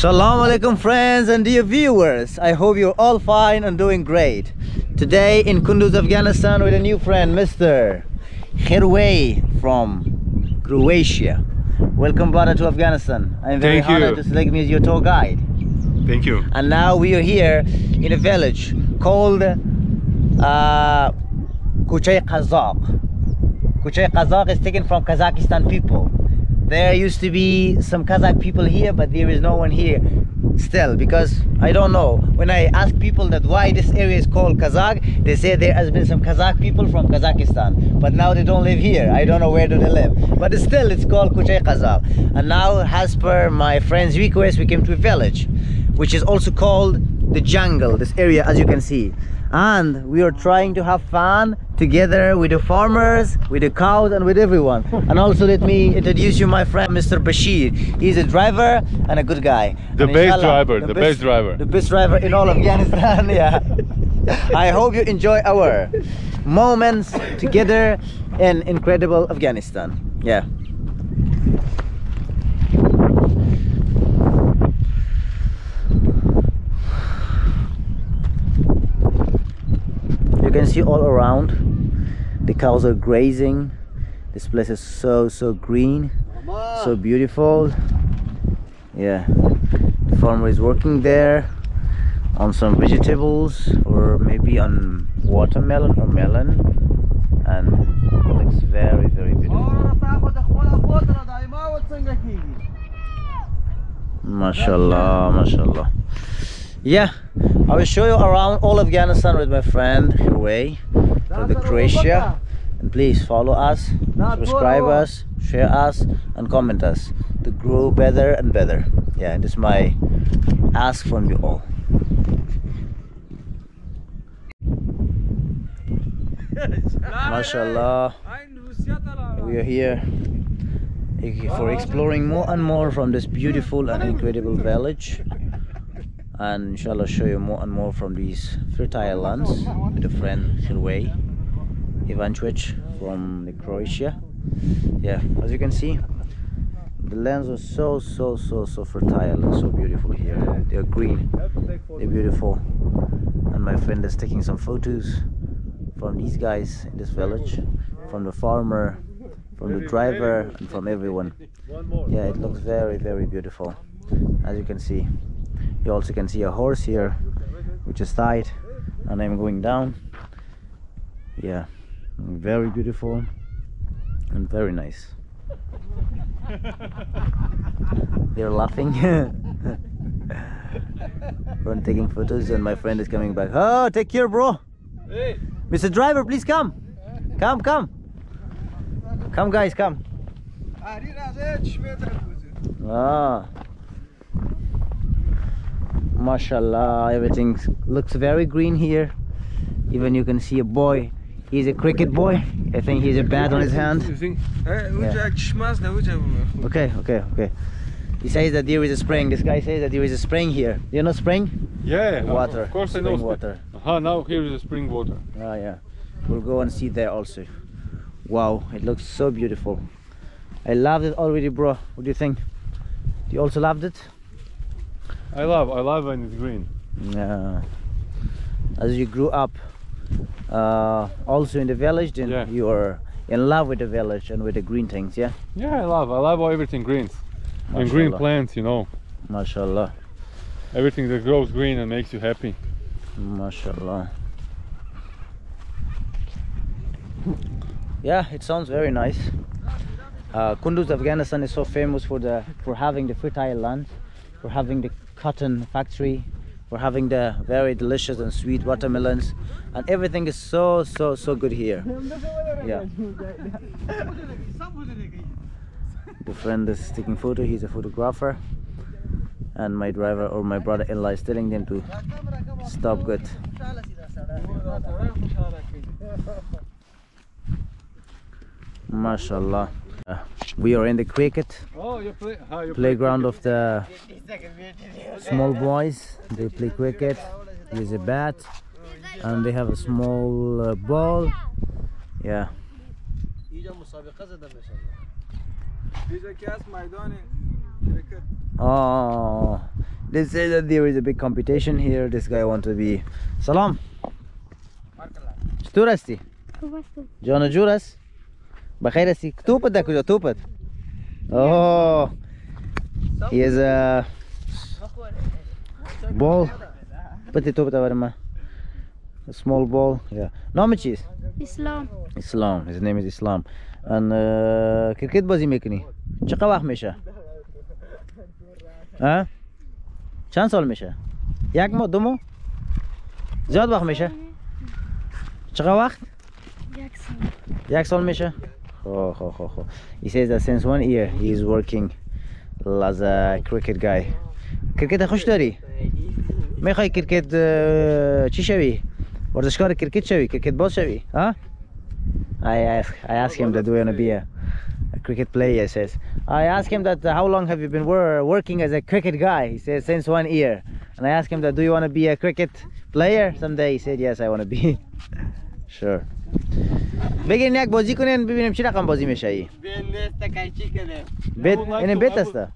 Assalamu alaikum friends and dear viewers. I hope you're all fine and doing great. Today in Kunduz, Afghanistan with a new friend, Mr. Khirway from Croatia. Welcome brother to Afghanistan. I'm very Thank you. honored to select me as your tour guide. Thank you. And now we are here in a village called uh, Kuchay Kazakh. Kuchay Kazakh is taken from Kazakhstan people. There used to be some Kazakh people here, but there is no one here still because I don't know. When I ask people that why this area is called Kazakh, they say there has been some Kazakh people from Kazakhstan, but now they don't live here. I don't know where do they live, but still it's called Kuchay Kazakh. And now, as per my friend's request, we came to a village, which is also called the jungle. This area, as you can see, and we are trying to have fun together with the farmers with the cows and with everyone. And also let me introduce you my friend mr bashir. He's a driver and a good guy. The And best driver, the best driver. the best driver in all of afghanistan yeah. I hope you enjoy our moments together in incredible afghanistan yeah you can see all around the cows are grazing. This place is so so green so beautiful. Yeah the farmer is working there on some vegetables or maybe on watermelon or melon and it looks very very beautiful. Mashallah mashallah yeah i will show you around all afghanistan with my friend Hirway from the croatia. And please follow us subscribe us share us and comment us to grow better and better. Yeah this is my ask from you all. Mashallah we are here for exploring more and more from this beautiful and incredible village and inshallah show you more and more from these fertile lands with a friend Silway Ivanchwich from the Croatia. Yeah as you can see the lands are so so so so fertile and so beautiful here. They are green they're beautiful. And my friend is taking some photos from these guys in this village from the farmer from the driver and from everyone. Yeah it looks very very beautiful as you can see you also can see a horse here which is tied and I'm going down. Yeah very beautiful and very nice. They're laughing. From taking photos and my friend is coming back. Oh take care bro. Mr. Driver please come. Come come. Come guys come. Ah mashallah everything looks very green here. Even you can see a boy. He's a cricket boy. I think he's a bat on his hand. Okay okay okay. He says that there is a spring. This guy says that there is a spring here. Do you know spring? Yeah, water. Of course I know. spring water. Aha, now here is the spring water. ah yeah. We'll go and see there also. Wow it looks so beautiful. I loved it already bro. What do you think? You also loved it I love, I love when it's green. Yeah. As you grew up, uh, also in the village, then Yeah. you are in love with the village and with the green things, yeah? Yeah, I love, I love everything green. And green plants, you know, Mashallah. everything that grows green and makes you happy. Mashallah. Yeah, it sounds very nice. Uh, Kunduz, Afghanistan is so famous for the for having the fertile land, for having the cotton factory, for having the very delicious and sweet watermelons, and everything is so so so good here. Yeah. The friend is taking photo. He's a photographer, and my driver or my brother-in-law is telling them to stop good. Mashallah. Uh, we are in the cricket Oh, you play, how you playground of the small boys. They play cricket. There's a bat, and they have a small uh, ball. Yeah. اینجا مسابقه زدم انشالله اینجا که از میدان کرکت Oh, They say that there is a big competition here. This guy want to be. Salam. چطور هستی؟ خوب هستم جان و جور است؟ بخیر هستی؟ توپت در کجا توپت؟ اوه He has a ball برای من. A small ball. Yeah. نام چیست؟ اسلام. اسلام. His name is Islam. And uh, کرکت بازی می‌کنی؟ چقدر وقت میشه؟ ها؟ چند سال میشه؟ یک ماه دو ماه؟ زیاد وقت میشه؟ چقدر وقت؟ یک سال. یک سال میشه؟ خب خب خب خب he says that since one year he is working as a cricket guy کرکت خوش داری میخوای کرکت اه، چی شوی ورزشکار کرکت شوی کرکت باز شوی ها I ask I asked him that do you want to be a, a cricket player he says I asked him that uh, how long have you been wor- working as a cricket guy he says since one year and I asked him that do you want to be a cricket player someday he said yes I want to be Sure. Begin yak bozi kunen bibinem çira kan bozi meşayi. Bet ene bet asta.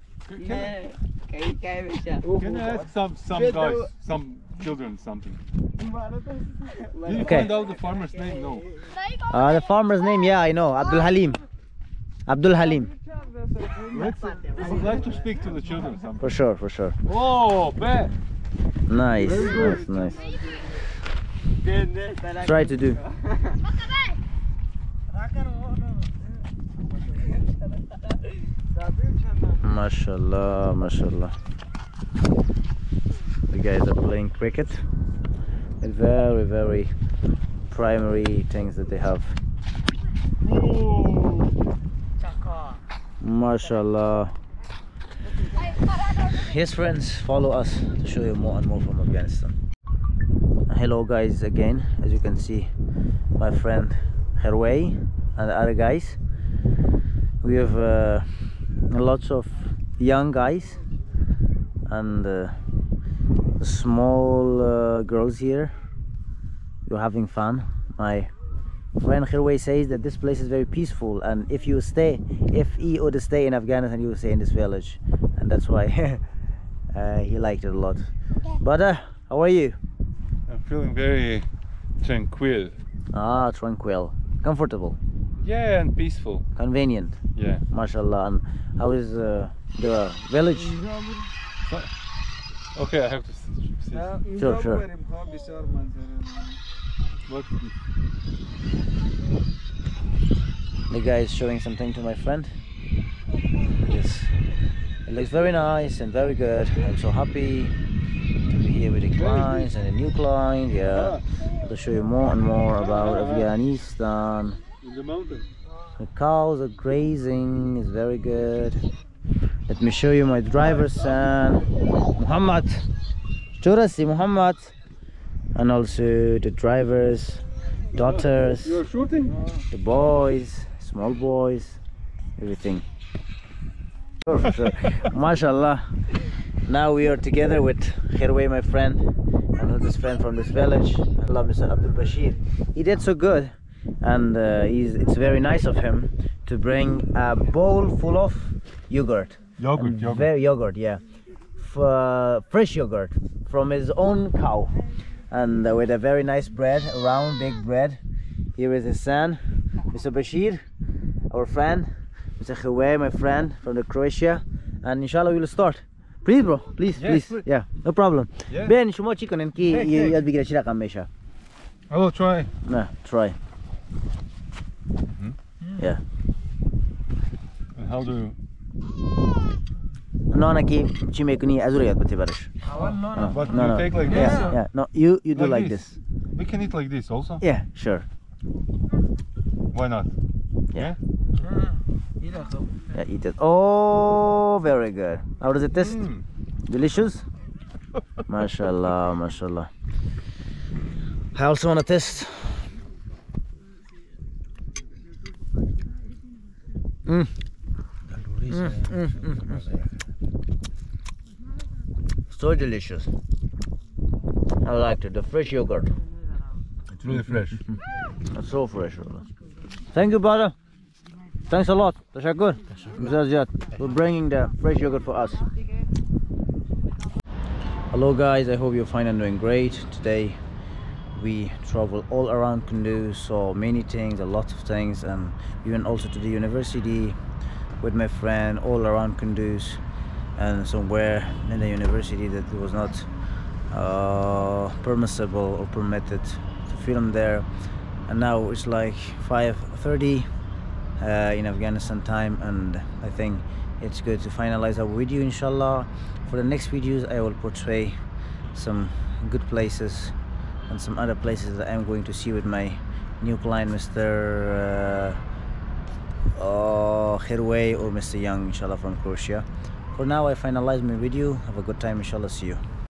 Can I ask some some guys some children something? Did you okay. find out the farmer's name? No. Uh, the farmer's name, yeah, I know. Abdul Halim. Abdul Halim. I would like to speak to the children sometime. For sure, for sure. Oh, bet. Nice, nice, nice try to do. Mashallah mashallah. The guys are playing cricket. Very very primary things that they have. Mashallah. Yes friends follow us to show you more and more from afghanistan hello guys again. As you can see my friend Herway and the other guys. We have uh, lots of young guys and uh, small uh, girls here. You're having fun. My friend Herway says that this place is very peaceful and if you stay if he would stay in Afghanistan you would stay in this village. And that's why uh, he liked it a lot. But uh, how are you feeling very tranquil. Ah, tranquil, comfortable, Yeah, and peaceful. convenient. Yeah. MashaAllah. And how is uh, the village? Okay, I have to s- see. Sure, sure. What? The guy is showing something to my friend. Yes. It looks very nice and very good. I'm so happy to be here with the clients and a new client. Yeah. Uh-huh. To show you more and more about Afghanistan. In the mountain. The cows are grazing. It's very good. Let me show you my driver's son, Muhammad. Churasi Muhammad. And also the drivers, daughters, You're shooting? the boys, small boys, everything. Sure, sure. Mashallah. Now we are together with Khairway, my friend, and his friend from this village. Allah Mr. Abdul Bashir. He did so good, and uh, he's, it's very nice of him to bring a bowl full of yogurt. Yogurt, yogurt. Very yogurt, yeah. F- uh, fresh yogurt from his own cow, and uh, with a very nice bread, a round big bread. Here is his son, Mr. Bashir, our friend, Mr. Khaway, my friend from the Croatia, and inshallah we will start. Please bro, please, yes, please. please. Yeah, no problem. Yeah. Ben, shumo chicken and ki yad bigira shira kam mesha. I will try. Nah, try. Hmm? Yeah. And how do no, no, ki chimekuni azura yad bate barish. No, no, but no, you no. take like yeah, this. Yeah, yeah. No, you you do like, like this. this. We can eat like this also. Yeah, sure. Why not? Yeah. yeah? Yeah, eat it. Oh, very good. How does it taste? Mm. Delicious? mashallah, mashallah. I also want to taste. Mm. Mm, mm, mm. So delicious. I liked it. The fresh yogurt. It's really fresh. Mm-hmm. It's so fresh. Thank you, brother. Thanks a lot. Tashakkur. Tashakkur. For bringing the fresh yogurt for us. Hello guys, I hope you're fine and doing great. Today we travel all around Kunduz, saw many things, a lot of things and we went also to the university with my friend all around Kunduz and somewhere in the university that was not uh, permissible or permitted to film there and now it's like 5.30 uh, in Afghanistan time, and I think it's good to finalize our video inshallah for the next videos I will portray some good places and some other places that I'm going to see with my new client Mr. Uh, Hirway or Mr. Young inshallah from Croatia for now I finalize my video have a good time inshallah see you